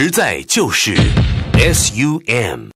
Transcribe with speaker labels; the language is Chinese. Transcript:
Speaker 1: 实在就是 sum